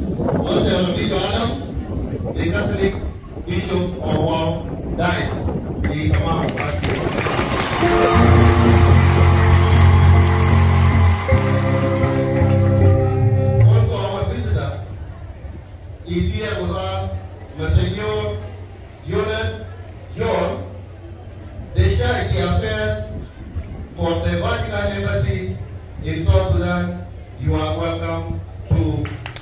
Monsignor Peter Adam, the Catholic Bishop of Wau Diocese, is here with us, Monsignor John, the Affairs for the Vatican Embassy in South Sudan. You are welcome to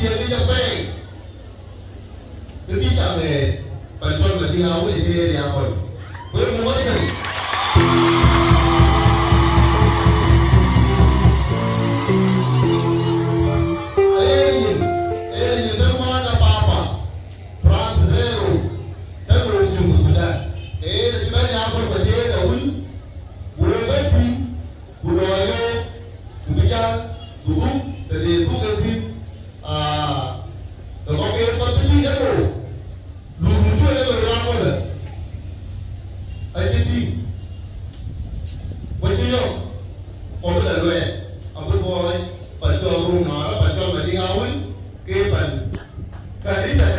dia dia pai Google Feliz